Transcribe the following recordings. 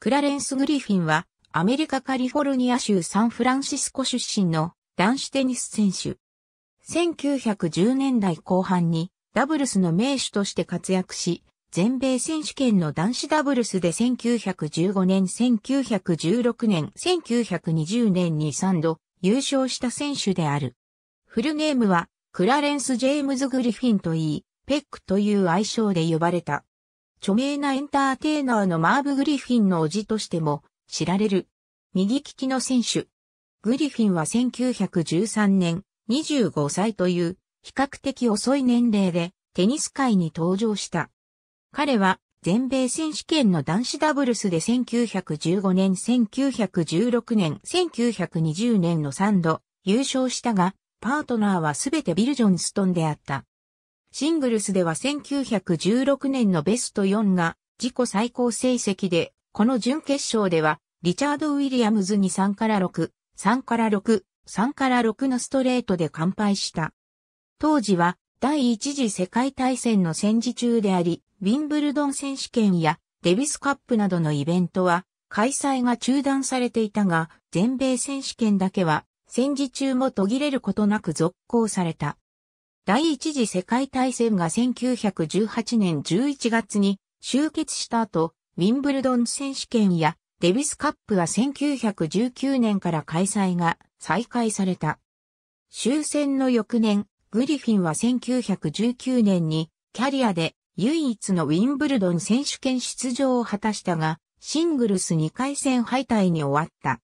クラレンス・グリフィンは、アメリカカリフォルニア州サンフランシスコ出身の男子テニス選手。1910年代後半にダブルスの名手として活躍し、全米選手権の男子ダブルスで1915年、1916年、1920年に3度優勝した選手である。フルネームはクラレンス・ジェームズ・グリフィンといい、ペックという愛称で呼ばれた。著名なエンターテイナーのマーブ・グリフィンの叔父としても知られる。右利きの選手。グリフィンは1913年25歳という比較的遅い年齢でテニス界に登場した。彼は全米選手権の男子ダブルスで1915年、1916年、1920年の3度優勝したが、パートナーはすべてビル・ジョンストンであった。シングルスでは1916年のベスト4が自己最高成績で、この準決勝ではリチャード・ウィリアムズに3から6、3から6、3から6のストレートで完敗した。当時は第一次世界大戦の戦時中であり、ウィンブルドン選手権やデビスカップなどのイベントは開催が中断されていたが、全米選手権だけは戦時中も途切れることなく続行された。第一次世界大戦が1918年11月に終結した後、ウィンブルドン選手権やデビスカップは1919年から開催が再開された。終戦の翌年、グリフィンは1919年にキャリアで唯一のウィンブルドン選手権出場を果たしたが、シングルス2回戦敗退に終わった。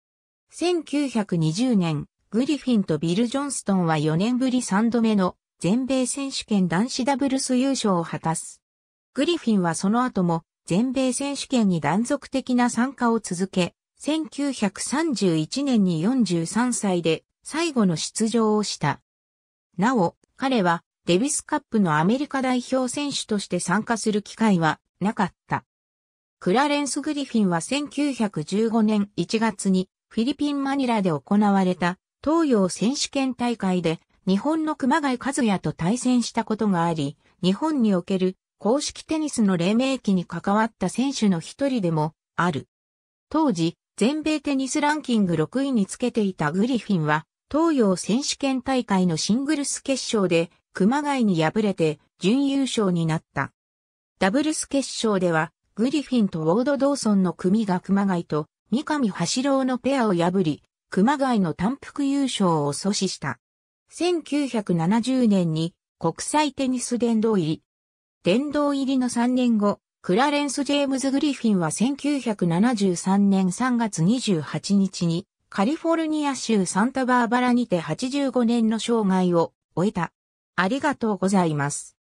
1920年、グリフィンとビル・ジョンストンは4年ぶり3度目の全米選手権男子ダブルス優勝を果たす。グリフィンはその後も全米選手権に断続的な参加を続け、1931年に43歳で最後の出場をした。なお、彼はデビスカップのアメリカ代表選手として参加する機会はなかった。クラレンス・グリフィンは1915年1月にフィリピン・マニラで行われた東洋選手権大会で日本の熊谷和也と対戦したことがあり、日本における公式テニスの黎明期に関わった選手の一人でもある。当時、全米テニスランキング6位につけていたグリフィンは、東洋選手権大会のシングルス決勝で熊谷に敗れて準優勝になった。ダブルス決勝では、グリフィンとウォード・ドーソンの組が熊谷と三上橋郎のペアを破り、熊谷の単幅優勝を阻止した。1970年に国際テニス殿堂入り。殿堂入りの3年後、クラレンス・ジェームズ・グリフィンは1973年3月28日にカリフォルニア州サンタバーバラにて85年の生涯を終えた。ありがとうございます。